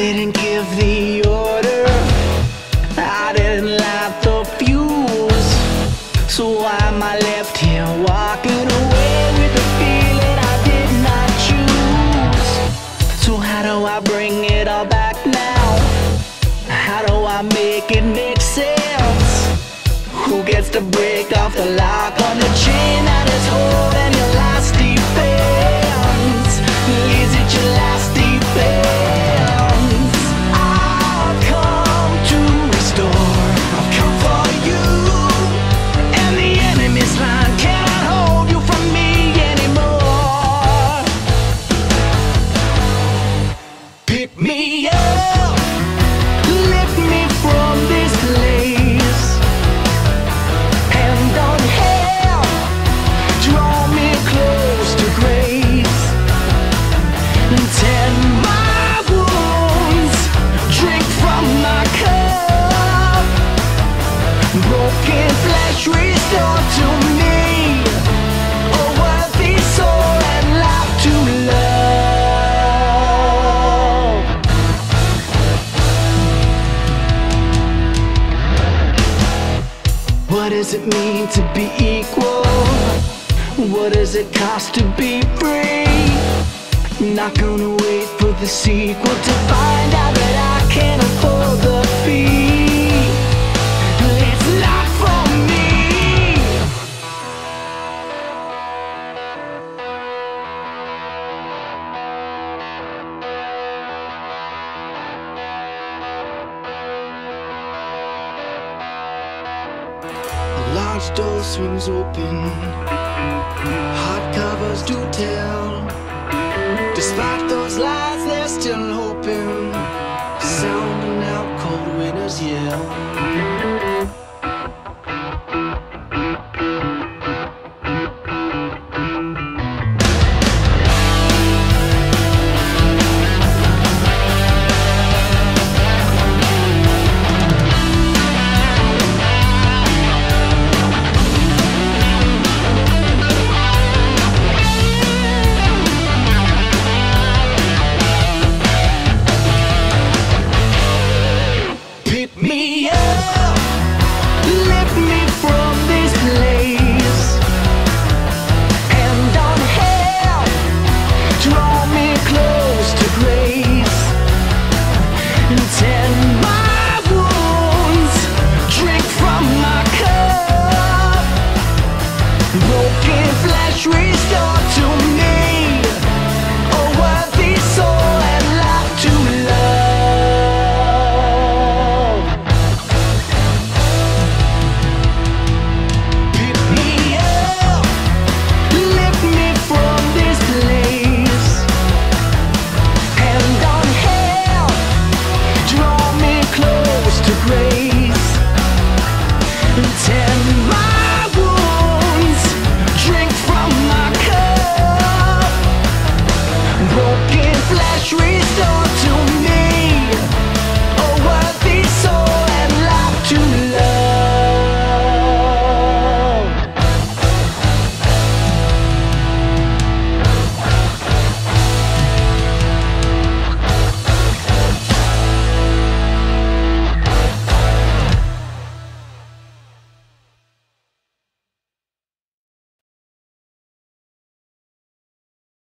give the order. I didn't light the fuse. So why am I left here walking away with a feeling I did not choose? So how do I bring it all back now? How do I make it make sense? Who gets to break off the lock on the chain that is holding your last defense? What does it mean to be equal? What does it cost to be free? Not gonna wait for the sequel to find out that I can't afford the fee. Door swings open. Hard covers do tell. Despite those lies, they're still hoping. Sounding out cold winners yell.